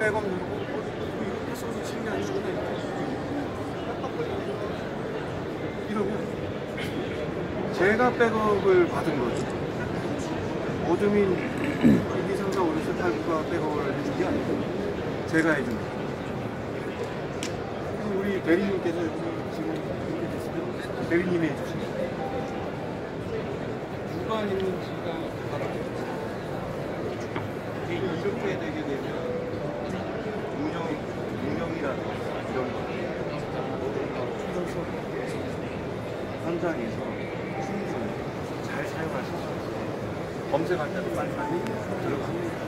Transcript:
600원 누르고 이렇게 써서 신기한 친구 이러고 제가 백업을 받은 거죠. 어드민 이기상자 오류세 팔구가 백업을 해준 게 아니고 제가 해준 거예요. 우리 대리님께서 지금 대리님이 해주신 거예요. 누가 있는지가 현장에서 충분히 잘 사용할 수 있어요. 검색할 때도 빨리빨리 들어갑니다.